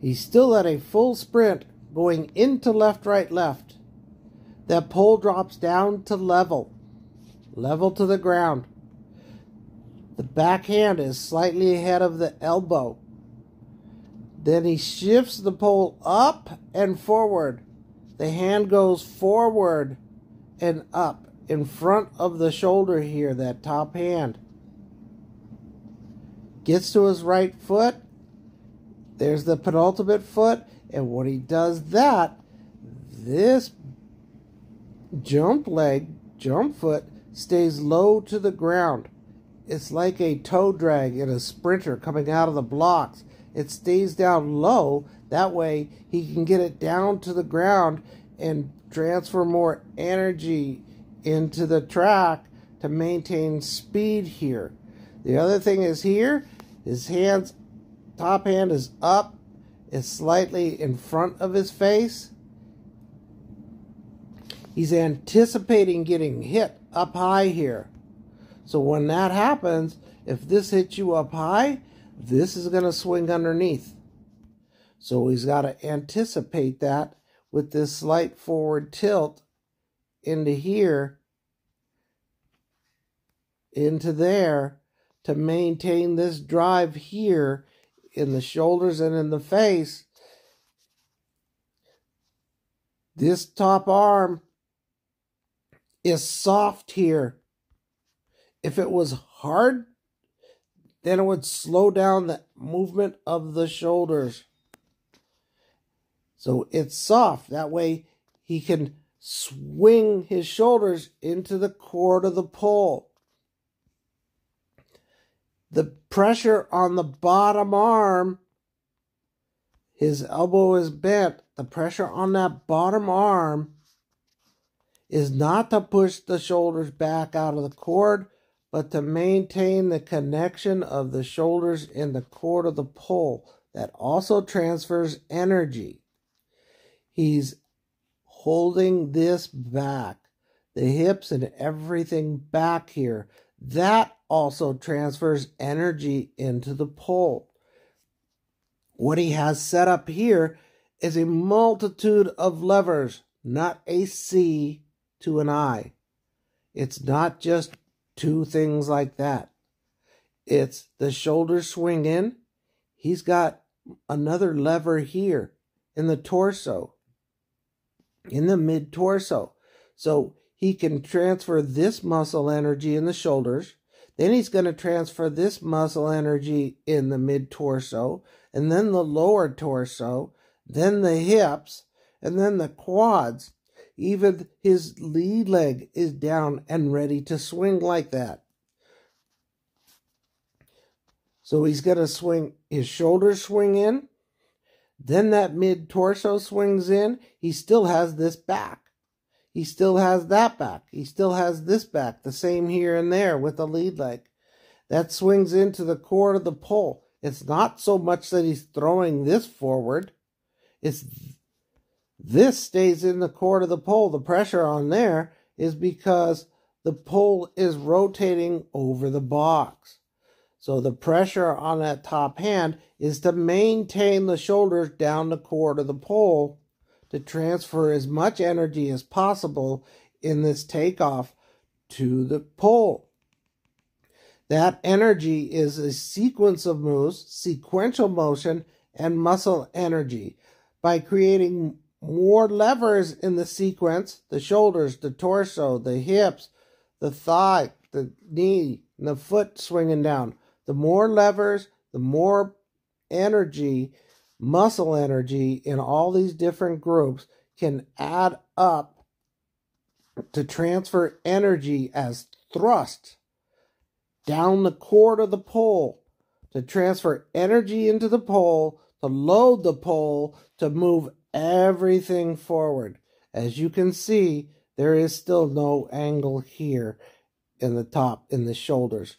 He's still at a full sprint going into left, right, left. That pole drops down to level, level to the ground. The backhand is slightly ahead of the elbow. Then he shifts the pole up and forward. The hand goes forward and up in front of the shoulder here, that top hand. Gets to his right foot. There's the penultimate foot. And when he does that, this jump leg, jump foot, stays low to the ground. It's like a toe drag in a sprinter coming out of the blocks. It stays down low. That way he can get it down to the ground and transfer more energy into the track to maintain speed here. The other thing is here, his hands, top hand is up, is slightly in front of his face. He's anticipating getting hit up high here. So when that happens, if this hits you up high, this is going to swing underneath. So he's got to anticipate that with this slight forward tilt into here, into there, to maintain this drive here in the shoulders and in the face. This top arm is soft here. If it was hard, then it would slow down the movement of the shoulders. So it's soft. That way he can swing his shoulders into the chord of the pole. The pressure on the bottom arm, his elbow is bent. The pressure on that bottom arm is not to push the shoulders back out of the chord, but to maintain the connection of the shoulders in the chord of the pole that also transfers energy. He's holding this back, the hips and everything back here. That also transfers energy into the pole. What he has set up here is a multitude of levers, not a C to an I. It's not just two things like that. It's the shoulder swing in. He's got another lever here in the torso in the mid torso. So he can transfer this muscle energy in the shoulders. Then he's going to transfer this muscle energy in the mid torso, and then the lower torso, then the hips, and then the quads. Even his lead leg is down and ready to swing like that. So he's going to swing his shoulders swing in, then that mid torso swings in. He still has this back. He still has that back. He still has this back. The same here and there with the lead leg. That swings into the core of the pole. It's not so much that he's throwing this forward. It's this stays in the core of the pole. The pressure on there is because the pole is rotating over the box. So the pressure on that top hand is to maintain the shoulders down the chord of the pole to transfer as much energy as possible in this takeoff to the pole. That energy is a sequence of moves, sequential motion, and muscle energy. By creating more levers in the sequence, the shoulders, the torso, the hips, the thigh, the knee, and the foot swinging down, the more levers, the more energy, muscle energy in all these different groups can add up to transfer energy as thrust down the chord of the pole to transfer energy into the pole, to load the pole, to move everything forward. As you can see, there is still no angle here in the top, in the shoulders.